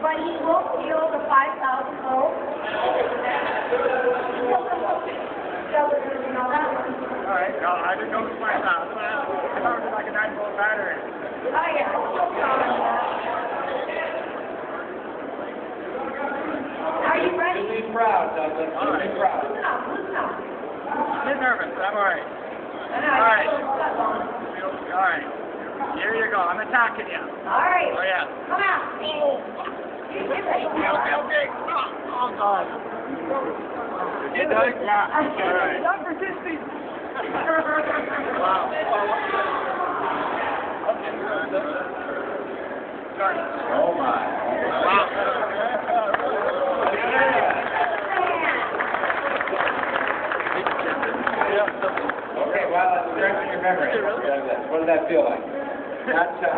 But he will feel the 5,000 volts. So, you know that? All right. No, I didn't know it was 5,000. I thought it was like a 9 volt battery. Oh, yeah. Are you ready? Be proud, Douglas. Be proud. Nervous. I'm all right. All right. All right. Here you go. I'm attacking you. All right. Oh, yeah. Come out. Okay, okay. Oh, God. You done? Yeah. All right. Don't persist. Wow. Oh, my. Okay, well, let's your memory. Douglas. What does that feel like? Not, uh,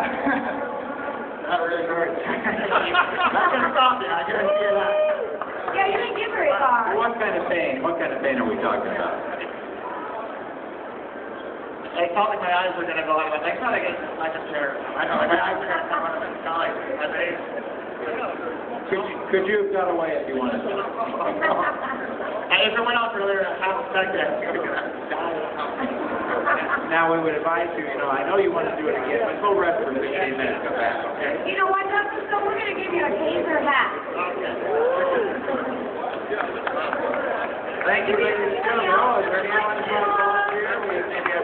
not really hard. Not gonna stop you. I guarantee you that. Yeah, you didn't give very far. What kind of pain? What kind of pain are we talking about? I felt like my eyes were gonna go out. I thought I get like a chair. I know, like my eyes were gonna come out of the sky. My face. Could you, could you have got away if you wanted to? And if it went off earlier, a half a second, I was gonna die. Now, we would advise you, you know, I know you want to do it again, but go rest for 15 minutes, come back, okay? You know what, Dr. So we're going to give you a taser hat. Okay. Thank you, ladies and gentlemen. Is there anyone who wants to volunteer? We maybe have